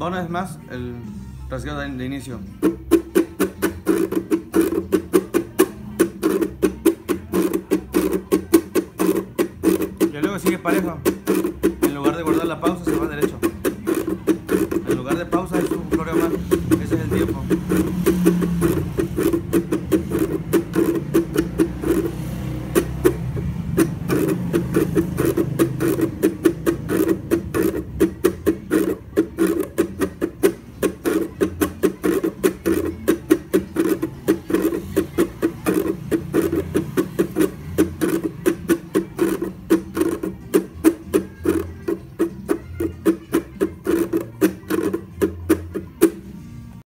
Va una vez más el rasgueo de, inicio. Y luego sigue parejo. En lugar de guardar la pausa se va derecho. En lugar de pausa es un floreo.